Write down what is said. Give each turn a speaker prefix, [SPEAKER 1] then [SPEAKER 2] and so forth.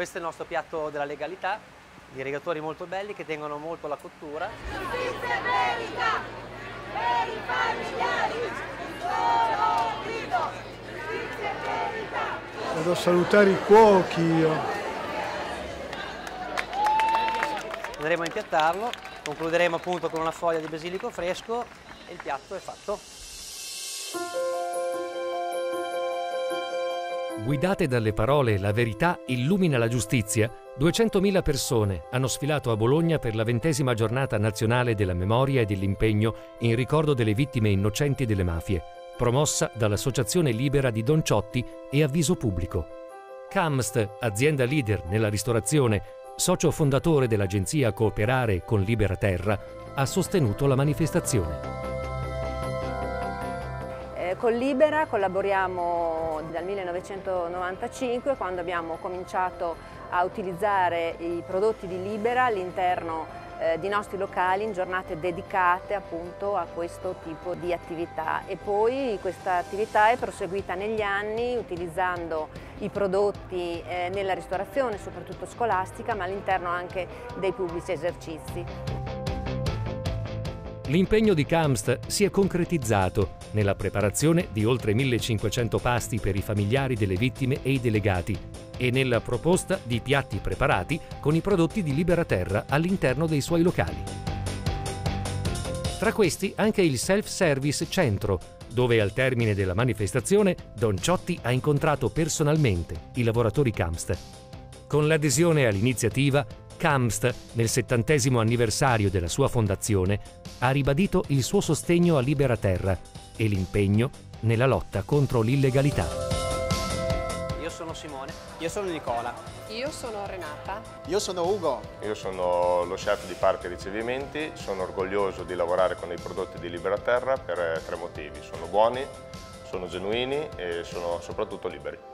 [SPEAKER 1] Questo è il nostro piatto della legalità, di rigatori molto belli che tengono molto la cottura.
[SPEAKER 2] Giustizia verità per i familiari, solo grido, giustizia verità.
[SPEAKER 3] Vado a salutare i cuochi io.
[SPEAKER 1] Andremo a impiattarlo, concluderemo appunto con una foglia di basilico fresco e il piatto è fatto.
[SPEAKER 4] Guidate dalle parole La verità illumina la giustizia, 200.000 persone hanno sfilato a Bologna per la ventesima giornata nazionale della memoria e dell'impegno in ricordo delle vittime innocenti delle mafie, promossa dall'Associazione Libera di Don Ciotti e Avviso Pubblico. Camst, azienda leader nella ristorazione, socio fondatore dell'agenzia Cooperare con Libera Terra, ha sostenuto la manifestazione.
[SPEAKER 5] Con Libera collaboriamo dal 1995 quando abbiamo cominciato a utilizzare i prodotti di Libera all'interno eh, di nostri locali in giornate dedicate appunto a questo tipo di attività e poi questa attività è proseguita negli anni utilizzando i prodotti eh, nella ristorazione, soprattutto scolastica, ma all'interno anche dei pubblici esercizi.
[SPEAKER 4] L'impegno di Kamst si è concretizzato nella preparazione di oltre 1500 pasti per i familiari delle vittime e i delegati e nella proposta di piatti preparati con i prodotti di Libera Terra all'interno dei suoi locali. Tra questi anche il Self-Service Centro, dove al termine della manifestazione Don Ciotti ha incontrato personalmente i lavoratori Kamst. Con l'adesione all'iniziativa, Kamst, nel settantesimo anniversario della sua fondazione, ha ribadito il suo sostegno a Libera Terra e l'impegno nella lotta contro l'illegalità.
[SPEAKER 1] Io sono Simone.
[SPEAKER 6] Io sono Nicola.
[SPEAKER 7] Io sono Renata.
[SPEAKER 8] Io sono Ugo.
[SPEAKER 9] Io sono lo chef di Parchi Ricevimenti, sono orgoglioso di lavorare con i prodotti di Libera Terra per tre motivi. Sono buoni, sono genuini e sono soprattutto liberi.